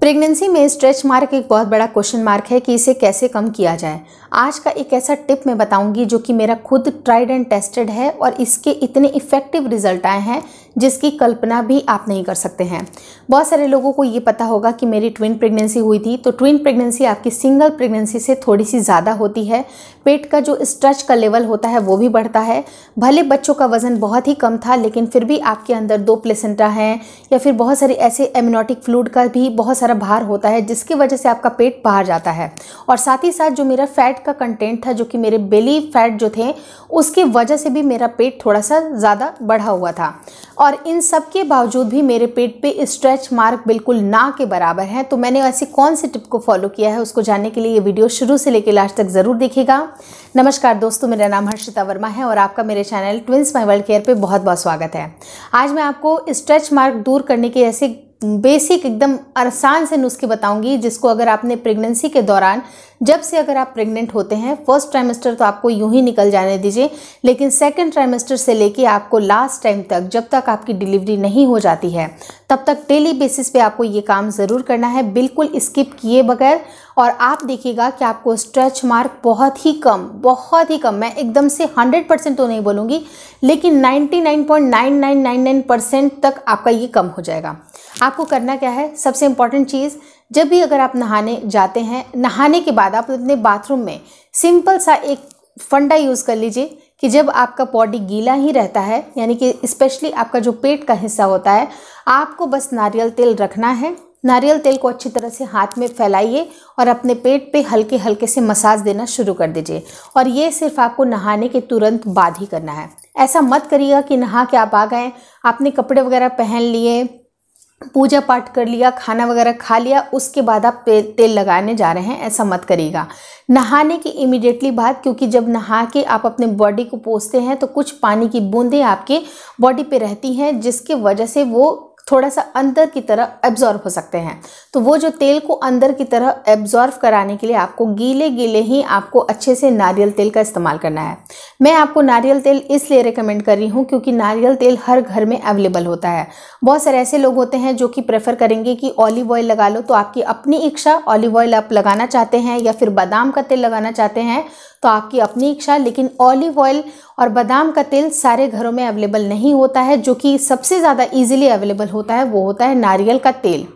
Pregnancy में stretch mark एक बहुत बड़ा क्वेश्चन मार्क है कि इसे कैसे कम किया जाए। आज का एक ऐसा टिप मैं बताऊँगी जो कि मेरा खुद ट्राइड एंड टेस्टेड है और इसके इतने इफ़ेक्टिव रिज़ल्ट आए हैं जिसकी कल्पना भी आप नहीं कर सकते हैं। बहुत सारे लोगों को ये पता होगा कि मेरी ट्विन प्रेगनेंसी हुई थी तो ट्विन प्रेगनेंसी आपकी सिंगल प्रेगनेंसी से थोड़ी सी ज़्यादा होती है। पेट का जो स्ट्रेच का लेवल होता है वो भी बढ़ता है। भले बच्चों का वज़न बहुत ही कम था, लेकिन फिर भी आपके अंदर दो प्लेसेंटा हैं, या फिर बहुत सारे ऐसे एमिनोटिक फ्लूड का भी बहुत सारा भार होता है, जिसकी वजह से आपका पेट बाहर जाता है। और साथ ही साथ जो मेरा फैट का कंटेंट था, जो कि मेरे बेली फैट जो थे, उसकी वजह से भी मेरा पेट थोड़ा सा ज़्यादा बढ़ा हुआ था। और इन सब के बावजूद भी मेरे पेट पे स्ट्रेच मार्क बिल्कुल ना के बराबर है। तो मैंने ऐसी कौन सी टिप को फॉलो किया है, उसको जानने के लिए ये वीडियो शुरू से लेकर लास्ट तक ज़रूर देखेगा नमस्कार दोस्तों, मेरा नाम हर्षिता वर्मा है और आपका मेरे channel Twins My World Care पर बहुत बहुत स्वागत है। आज मैं आपको स्ट्रेच मार्क दूर करने के ऐसे बेसिक एकदम आसान से नुस्खे बताऊँगी, जिसको अगर आपने प्रेगनेंसी के दौरान, जब से अगर आप प्रेग्नेंट होते हैं, फ़र्स्ट ट्राइमेस्टर तो आपको यूँ ही निकल जाने दीजिए, लेकिन सेकंड ट्राइमेस्टर से लेके आपको लास्ट टाइम तक, जब तक आपकी डिलीवरी नहीं हो जाती है, तब तक डेली बेसिस पे आपको ये काम ज़रूर करना है। बिल्कुल स्किप किए बगैर और आप देखिएगा कि आपको स्ट्रेच मार्क बहुत ही कम, बहुत ही कम। मैं एकदम से 100 परसेंट तो नहीं बोलूँगी, लेकिन 99.9999 परसेंट तक आपका ये कम हो जाएगा। आपको करना क्या है? सबसे इंपॉर्टेंट चीज़, जब भी अगर आप नहाने जाते हैं, नहाने के बाद आप अपने बाथरूम में सिंपल सा एक फंडा यूज़ कर लीजिए कि जब आपका बॉडी गीला ही रहता है, यानी कि स्पेशली आपका जो पेट का हिस्सा होता है, आपको बस नारियल तेल रखना है। नारियल तेल को अच्छी तरह से हाथ में फैलाइए और अपने पेट पे हल्के हल्के से मसाज देना शुरू कर दीजिए। और ये सिर्फ़ आपको नहाने के तुरंत बाद ही करना है। ऐसा मत करिएगा कि नहा के आप आ गए, आपने कपड़े वगैरह पहन लिए, पूजा पाठ कर लिया, खाना वगैरह खा लिया, उसके बाद आप तेल लगाने जा रहे हैं, ऐसा मत करिएगा। नहाने की इमीडिएटली बाद क्योंकि जब नहा के आप अपने बॉडी को पोसते हैं तो कुछ पानी की बूंदें आपके बॉडी पे रहती हैं, जिसके वजह से वो थोड़ा सा अंदर की तरह एब्जॉर्व हो सकते हैं। तो वो जो तेल को अंदर की तरह एब्जॉर्व कराने के लिए आपको गीले गीले ही आपको अच्छे से नारियल तेल का इस्तेमाल करना है। मैं आपको नारियल तेल इसलिए रिकमेंड कर रही हूँ क्योंकि नारियल तेल हर घर में अवेलेबल होता है। बहुत सारे ऐसे लोग होते हैं जो कि प्रेफर करेंगे कि ऑलिव ऑयल लगा लो तो आपकी अपनी इच्छा ऑलिव ऑयल आप लगाना चाहते हैं या फिर बादाम का तेल लगाना चाहते हैं तो आपकी अपनी इच्छा, लेकिन ऑलिव ऑयल और बादाम का तेल सारे घरों में अवेलेबल नहीं होता है, जो कि सबसे ज़्यादा इजीली अवेलेबल होता है, वो होता है नारियल का तेल।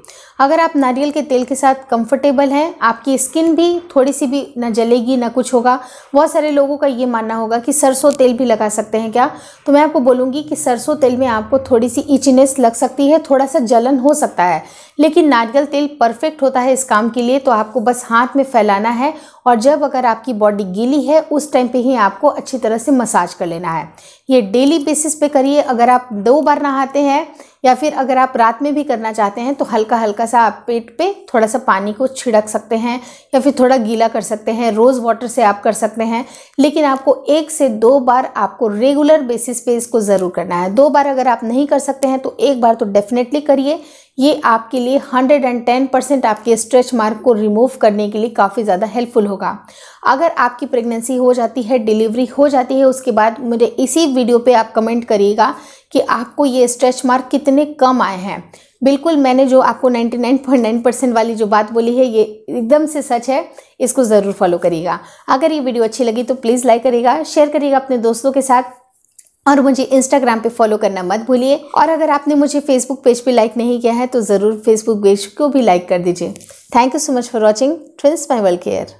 अगर आप नारियल के तेल के साथ कंफर्टेबल हैं, आपकी स्किन भी थोड़ी सी भी ना जलेगी, ना कुछ होगा। बहुत सारे लोगों का ये मानना होगा कि सरसों तेल भी लगा सकते हैं क्या? तो मैं आपको बोलूँगी कि सरसों तेल में आपको थोड़ी सी इचनेस लग सकती है थोड़ा सा जलन हो सकता है। लेकिन नारियल तेल परफेक्ट होता है इस काम के लिए तो आपको बस हाथ में फैलाना है और जब अगर आपकी बॉडी गीली है, उस टाइम पे ही आपको अच्छी तरह से मसाज कर लेना है। ये डेली बेसिस पे करिए। अगर आप दो बार नहाते हैं या फिर अगर आप रात में भी करना चाहते हैं तो हल्का हल्का सा आप पेट पे थोड़ा सा पानी को छिड़क सकते हैं या फिर थोड़ा गीला कर सकते हैं, रोज़ वाटर से आप कर सकते हैं। लेकिन आपको एक से दो बार आपको रेगुलर बेसिस पे इसको ज़रूर करना है। दो बार अगर आप नहीं कर सकते हैं तो एक बार तो डेफिनेटली करिए। ये आपके लिए 110 परसेंट आपके स्ट्रेच मार्क को रिमूव करने के लिए काफ़ी ज़्यादा हेल्पफुल होगा। अगर आपकी प्रेगनेंसी हो जाती है डिलीवरी हो जाती है, उसके बाद मुझे इसी वीडियो पे आप कमेंट करिएगा कि आपको ये स्ट्रेच मार्क कितने कम आए हैं। बिल्कुल मैंने जो आपको 99.9 परसेंट वाली जो बात बोली है, ये एकदम से सच है, इसको ज़रूर फॉलो करिएगा। अगर ये वीडियो अच्छी लगी तो प्लीज़ लाइक करिएगा शेयर करिएगा अपने दोस्तों के साथ। और मुझे इंस्टाग्राम पे फॉलो करना मत भूलिए। और अगर आपने मुझे फेसबुक पेज पे लाइक नहीं किया है तो ज़रूर फेसबुक पेज को भी लाइक कर दीजिए। Thank you so much for watching Twins My World Care